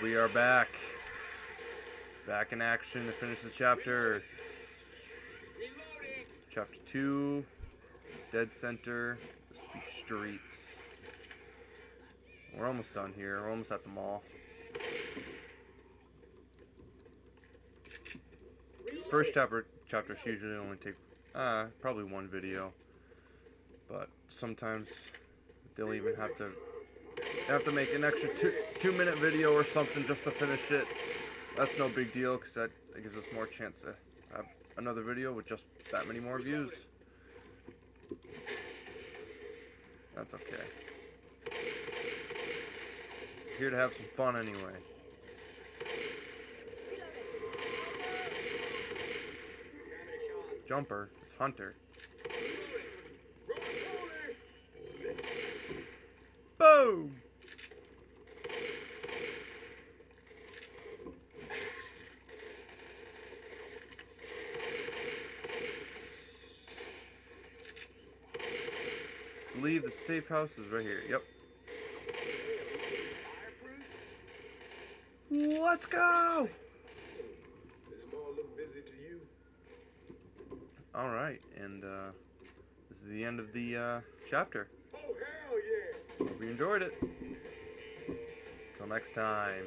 We are back. Back in action to finish this chapter. Chapter 2. Dead Center. This will be streets. We're almost done here. We're almost at the mall. First chapter chapters usually only take uh, probably one video. But sometimes they'll even have to have to make an extra two two minute video or something just to finish it. That's no big deal because that, that gives us more chance to have another video with just that many more views. That's okay. Here to have some fun anyway. Jumper, it's Hunter. Believe the safe house is right here. Yep. Let's go! All right, and uh, this is the end of the uh, chapter. Oh, hell yeah! Hope you enjoyed it. Until next time.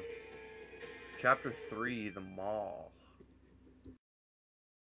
Chapter 3, The Mall.